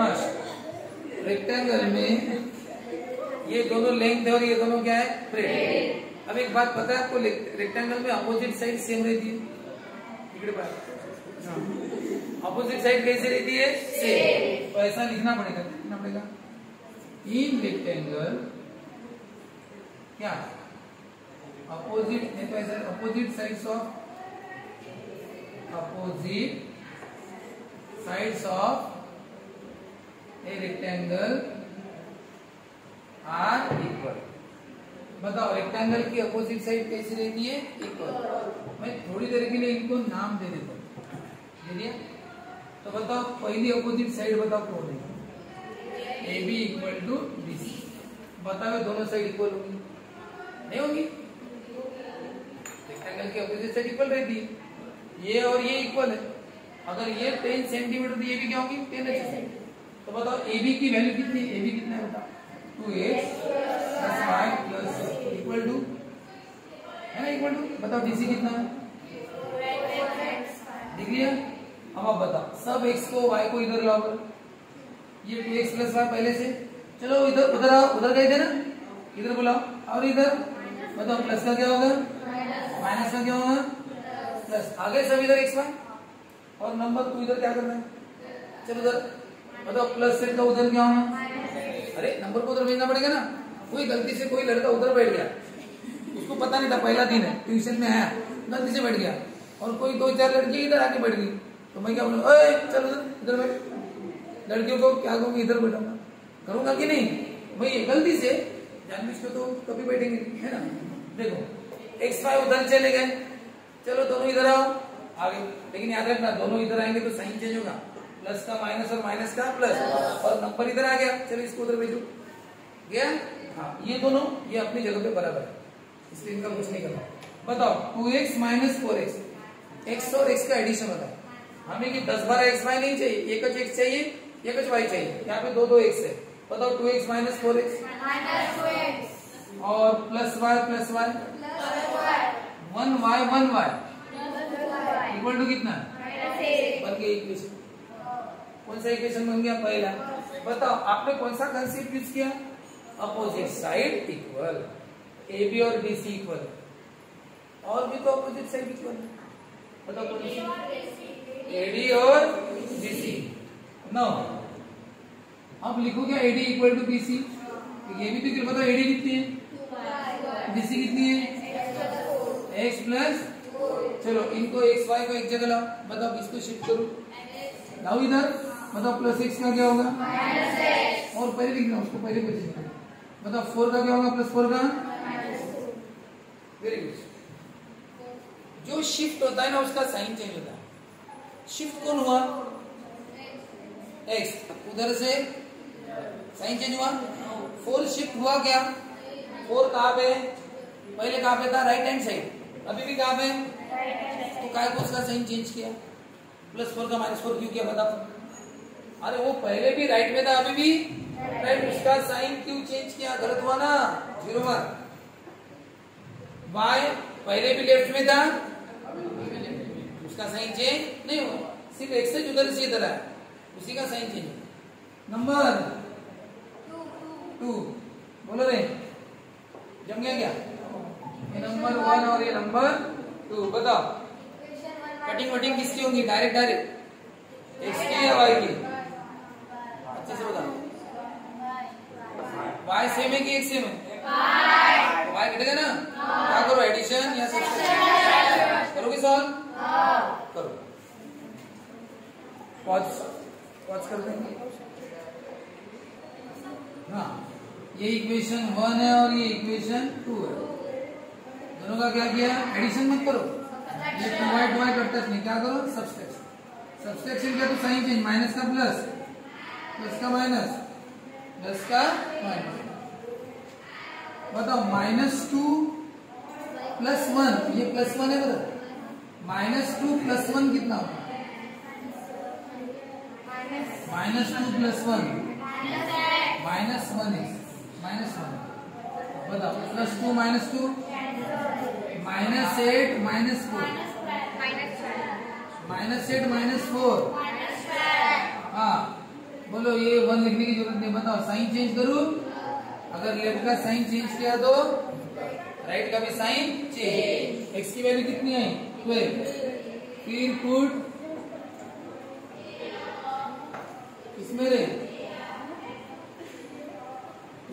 First rectangle में ये दोनों लेंथ है और ये दोनों क्या है? ब्रेड अब एक बात पता है आपको रेक्टेंगल में अपोजिट साइड सेम रहती है। अपोजिट साइड कैसे रहती है? सेम तो ऐसा लिखना पड़ेगा लिखना पड़ेगा। इन रेक्टेंगल क्या? अपोजिट तो ऐसा opposite sides of opposite sides of a rectangle. Are equal. बताओ रेक्टेंगल की अपोजिट साइड कैसी रहती है? इक्वल मैं थोड़ी देर के लिए इनको नाम दे देता हूँ। दे दिया तो बताओ, पहली अपोजिट साइड बताओ कौन है? A B equal to B C बताओ दोनों साइड इक्वल होंगी। नहीं होगी? रेक्टेंगल की अपोजिट साइड इक्वल रहती है। ये और ये इक्वल है। अगर ये टेन सेंटीमीटर तो ये भी क्या होगी? टेन एच तो बताओ ए बी की वैल्यू कितनी? ए बी कितना है बताओ two X plus five plus equal to है ना इक्वल टू बताओ डीसी कितना है? अब आप बताओ, सब एक्स को वाई को इधर लाओ। ये टू एक्स प्लस वाई पहले से। चलो, इधर, उधर आओ, उधर गए थे ना? इधर बुलाओ, और इधर? बताओ प्लस का क्या होगा? माइनस का क्या होगा? प्लस आगे सब इधर एक्स वाई और नंबर टू इधर क्या करना है? चलो, उधर। बताओ प्लस सेट का उधर क्या होना? अरे नंबर को उधर भेजना पड़ेगा ना। कोई गलती से कोई लड़का उधर बैठ गया। उसको पता नहीं था, पहला दिन है ट्यूशन में आया गलती से बैठ गया। और कोई दो चार लड़की इधर आके बैठ गई। तो मैं क्या बोलूँ चलो उधर, इधर बैठ। लड़कियों को क्या कहूँगी इधर बैठूँगा करूँगा कि नहीं? भाई गलती से जानबूझ के तो कभी बैठेंगे है ना? देखो एक्स फाइव उधर चले गए। चलो, दोनों इधर आओ। आगे, लेकिन याद रखना, दोनों इधर आएँगे तो साइन चेंज होगा। प्लस का माइनस और माइनस का प्लस। और नंबर इधर आ गया। चलो इसको उधर भेजो। गया? हाँ ये दोनों ये अपनी जगह पे बराबर है। इसलिए इनका कुछ नहीं करना। बताओ two X minus four X X और एक्स का एडिशन होता है हमें कि दस बारह एक्स वाई नहीं चाहिए। एक एक्स चाहिए एक वाई चाहिए। यहाँ पे दो दो एक्स है। बताओ two X minus four X और plus Y plus Y one Y one Y equal to कितना? गया इक्वेशन कौन सा इक्वेशन बन गया पहला? बताओ, आपने कौन सा कंसेप्ट यूज़ किया? Opposite side equal A B और डी सी इक्वल और भी तो अपोजिट साइड इक्वल बताओ कौन सी? एडी और बीसी नो अब लिखो क्या एडी इक्वल टू बीसी ये भी तो बताओ एडी कितनी है? बीसी कितनी है? एक्स प्लस चलो, इनको एक्स वाई को एक जगह लाओ। बताओ, किसको शिफ्ट करो? लाओ इधर। बताओ प्लस एक्स का क्या होगा? और पहले लिखना उसको पहले पोजिशन बताओ फोर का क्या होगा प्लस फोर का? वेरी गुड जो शिफ्ट होता है ना, उसका साइन चेंज होता है। शिफ्ट कौन हुआ? एक्स उधर से साइन चेंज हुआ? फोर शिफ्ट हुआ क्या? फोर कहा पे? पहले कहा पे था? राइट हैंड साइड अभी भी कहा पे? तो काय को उसका साइन चेंज किया? प्लस फोर का माइनस फोर क्यों किया? बताओ। अरे वो पहले भी राइट में था, अभी भी? राइट उसका साइन क्यों चेंज किया? गलत हुआ ना? ज़ीरो मार्क वाई पहले भी लेफ़्ट में था? उसका साइन चेंज नहीं हुआ। सिर्फ़ एक से उधर से इधर है उसी का साइन चेंज नंबर टू बोलो रे। जम गया क्या? ये नंबर वन और ये नंबर टू बताओ। कटिंग वटिंग किसकी होंगी? डायरेक्ट डायरेक्ट एक्स की या वाई की अच्छे से बताओ वाई सेम है कि एक सेम है? वाई घटेगा ना? क्या करो एडिशन या सब्सट्रैक्शन करोगे सॉल्व करो। पॉज पॉज कर देंगे। हाँ। ये इक्वेशन वन है और ये इक्वेशन टू है। दोनों का क्या किया? एडिशन मत करो। ये डिवाइड डिवाइड करते नहीं क्या करो? सब्सट्रैक्शन सब्सट्रैक्शन क्या? तो साइन चेंज माइनस का प्लस प्लस का माइनस प्लस का माइनस बताओ माइनस टू प्लस वन ये प्लस वन है बताओ माइनस टू प्लस वन कितना होगा? Minus two plus one minus one है माइनस वन बताओ plus two minus two minus eight minus four minus eight minus four बोलो, ये वन लिखने की ज़रूरत नहीं, बताओ, साइन चेंज करूँ? अगर लेफ़्ट का साइन चेंज किया तो? राइट का भी साइन चेंज एक्स की वैल्यू कितनी आई? ट्वेल्व फिर पुट किसमें रे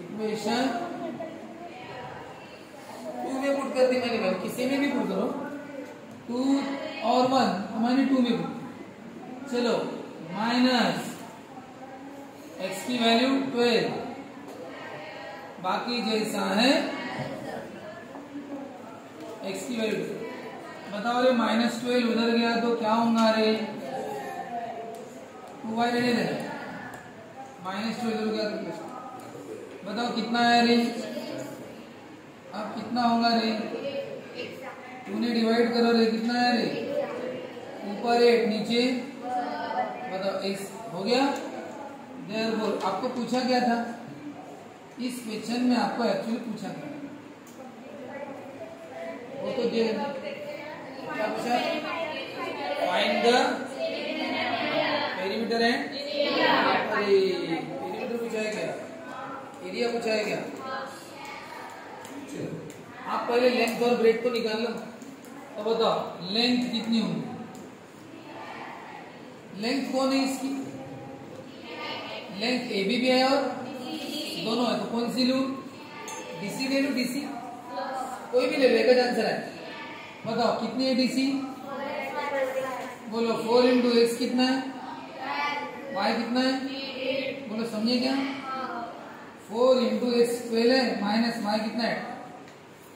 इक्वेशन टू में पुट कर दी मैंने वैल्यू किसी में भी पुट करो. टू और वन मैंने टू में पुट चलो माइनस की वैल्यू ट्वेल्व बाकी जैसा है एक्स की वैल्यू बताओ रे माइनस ट्वेल्व उधर गया तो क्या होगा रे? टू वाई देना माइनस ट्वेल्व उधर गया तो बताओ कितना है रे? अब कितना होगा रे? टू ने डिवाइड करो रे, कितना है रे? ऊपर एट नीचे? बताओ एक्स हो गया? देर आपको पूछा क्या था? इस क्वेश्चन में आपको एक्चुअली पूछा गया वो तो दे। Find the perimeter and perimeter पूछा है क्या? एरिया पूछा है क्या आप पहले लेंथ और ब्रेड तो निकाल लो। तो बताओ लेंथ कितनी होगी? लेंथ कौन है इसकी? लेंथ ए बी भी है और दोनों है तो कौन सी लू? डीसी ले लू डीसी कोई भी ले लो, एक आंसर है। बताओ, कितनी है डीसी बोलो फोर इंटू एक्स कितना है? वाई कितना है? बोलो, समझे क्या? फोर इंटू एक्स ट्वेल्व है माइनस वाई कितना है?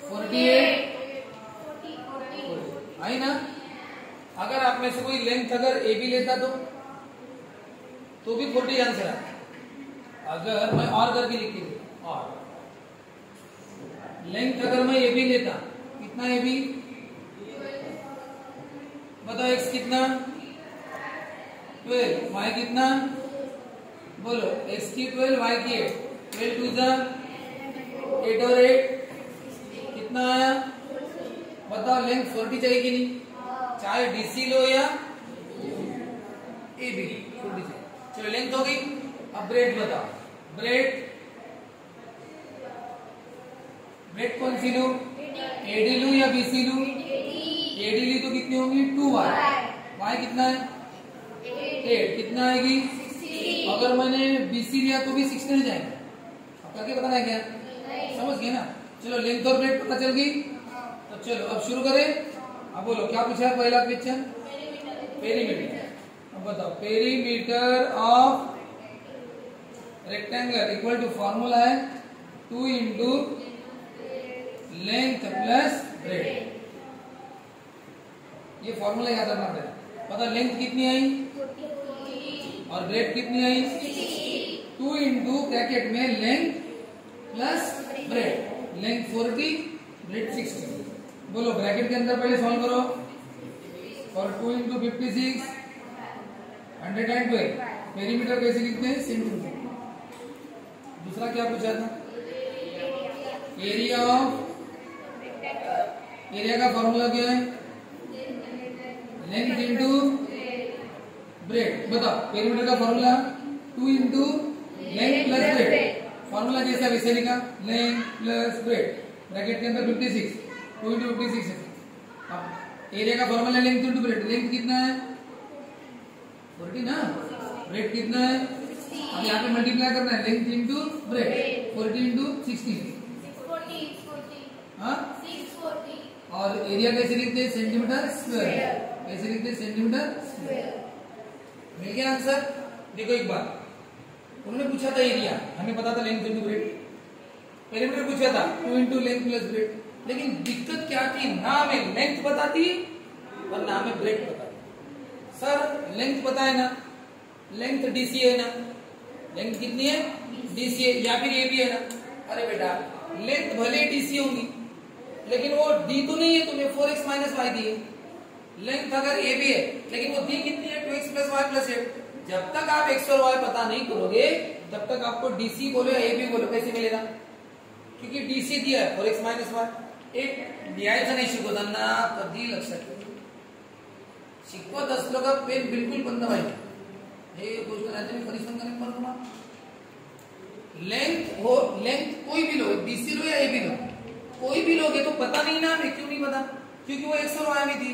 फोर्टी एट आई ना? अगर आप में से कोई लेंथ अगर ए बी लेता तो? तो भी फोर्टी आंसर है। अगर मैं और करके लिख दी और। लेंथ अगर मैं ए बी लेता, कितना ए बी बताओ एक्स कितना? ट्वेल्व वाई कितना? बोलो एक्स की ट्वेल्व वाई की एट ट्वेल्व टू जा एट और एट कितना आया? बताओ लेंथ फोर्टी चाहिए कि नहीं? चाहे डीसी लो या ए बी फोर्टी चाहिए। चलो लेंथ हो गई। अब ब्रेड बताओ। ब्रेड ब्रेड कौन सी लू? एडी लू या बीसी लू? एडी ली तो कितनी होगी? टू वाई वाई कितना है? एट कितना आएगी? अगर मैंने बीसी लिया तो भी सिक्सटीन जाएगा। अब करके बताना है क्या? समझ गए ना? चलो लेंथ और ब्रेड पता चल गई? तो चलो अब शुरू करें। अब बोलो क्या पूछा है पहला क्वेश्चन पेरीमीटर अब बताओ perimeter of rectangle equal to formula है two into length plus breadth ये फॉर्मूला याद रखना पड़ेगा पता लेंथ कितनी आई? और ब्रेड कितनी आई? टू इंटू ब्रैकेट में length plus breadth length forty breadth sixty बोलो ब्रैकेट के अंदर पहले सॉल्व करो। और two into fifty six hundred and twelve perimeter कैसे लिखते हैं सेंटीमीटर दूसरा क्या पूछा था? एरिया ऑफ़ एरिया का फॉर्मूला क्या है? लेंथ इंटू ब्रेड बताओ पेरीमीटर का formula two into length plus breadth formula जैसा वैसे लिखा लेंथ प्लस ब्रेड ब्रैकेट के अंदर 56 टू इंटू फिफ्टी सिक्स अब एरिया का formula length into breadth length कितना है? फोर्टी ना? ब्रेड कितना है? अब यहाँ पे मल्टीप्लाई करना है length into breadth forty into sixteen हाँ? और एरिया कैसे लिखते हैं? सेंटीमीटर स्क्वायर कैसे लिखते हैं? सेंटीमीटर स्क्वायर मिल गया आंसर देखो एक बार। उन्होंने पूछा था एरिया हमें पता था लेंथ इंटू ब्रेड पेरीमीटर पूछा था two into length plus breadth लेकिन दिक्कत क्या थी? ना हमें लेंथ बताती और ना हमें ब्रेड बताती। सर लेंथ पता है ना? लेंथ डीसी है ना? लेंथ कितनी है? डीसी या फिर ए भी है ना? अरे बेटा लेंथ भले डीसी होगी, लेकिन वो डी तो नहीं है तुम्हें फोर एक्स माइनस वाई दी है। लेंथ अगर ए भी है, लेकिन वो दी कितनी है? Two x plus y plus eight जब तक आप एक्स और वाई पता नहीं करोगे, तब तक आपको डीसी बोलो या ए बी बोलो, कैसे मिलेगा? क्योंकि डीसी दिया है फोर एक्स मायनस वाय एक लिहायचं नाही शिकवताना कधी लक्षात ठेवा शिकवत असलो का पेन बिलकुल बंद पाहिजे लेंथ हो लेंथ कोई भी लो डीसी लो या ए भी लो कोई भी लोगे तो पता नहीं ना क्यों नहीं पता? क्योंकि वो एक्स और वाई में थी।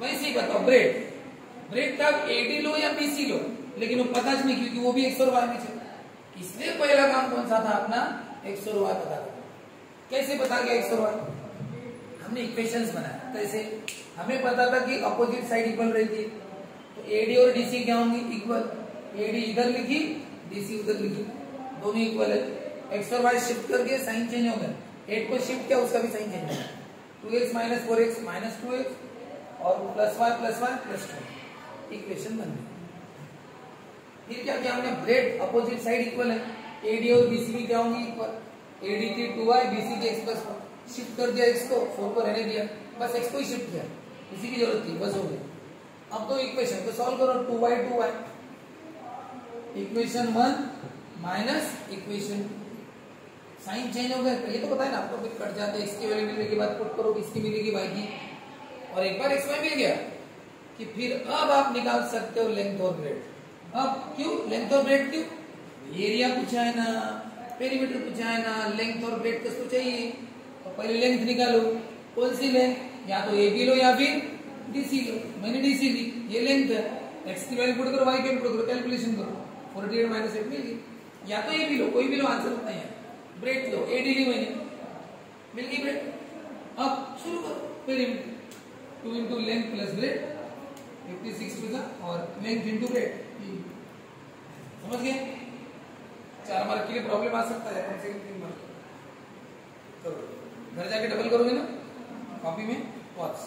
वैसे ही बताओ ब्रेड ब्रेड तब एडी लो या बीसी लो, लेकिन वो पता नहीं, क्योंकि वो भी एक्स और वाई में थे। इसलिए पहला काम कौन सा था अपना? एक्स और वाई पता करना कैसे पता गया एक्स और वाई हमने इक्वेशंस बनाया। कैसे हमें पता था कि अपोजिट साइड इक्वल रहती है। तो एडी और डीसी क्या होंगी? इक्वल एडी इधर लिखी डीसी उधर लिखी. दोनों इक्वल है. एक्स और वाई शिफ्ट करके साइन चेंज हो गया एट को शिफ्ट किया, उसका भी साइन चेंज हो गया. Two x minus four x minus two x और plus y plus y plus two equation बन गई फिर क्या किया हमने? ब्रेड अपोजिट साइड इक्वल है. एडी और बीसी भी क्या होंगी? इक्वल एडी थी टू वाई बीसी की एक्स प्लस शिफ्ट कर दिया एक्स को. फोर को रहने दिया. बस एक्स को ही शिफ्ट किया. इसी की ज़रूरत थी. बस हो गई अब तो इक्वेशन को सॉल्व करो two y two y equation one minus equation sign change हो गया। ये तो पता है ना, आपको फिर कट जाते एक्स की वैल्यू मिलने के बाद पुट करो किसकी मिलेगी वाई की। और एक बार वाई मिल गया कि फिर अब आप निकाल सकते हो लेंथ और ब्रेड अब क्यों? लेंथ और ब्रेड क्यों? एरिया पूछा है ना पेरीमीटर पूछा है ना लेंथ और ब्रेड किसको चाहिए? तो पहले लेंथ निकालो। कौन सी लेंथ या तो ए बी लो या फिर डीसी मैंने डीसी ली ये लेंथ है एक्स की वैल्यू पुट करो वाई की पुट करो कैलकुलेशन करो फोर्टी एट माइनस मिल गई या तो ए बी लो कोई भी लो आंसर होता है ब्रेड लो ए डी ली मैंने मिल गई ब्रेड अब शुरू करो two into length plus breadth fifty six two और लेंथ इंटू ब्रेड समझ गए? चार मार्क के लिए प्रॉब्लम आ सकता है. कम से कम तीन मार्क घर जाके डबल करोगे ना? कॉपी में? पॉज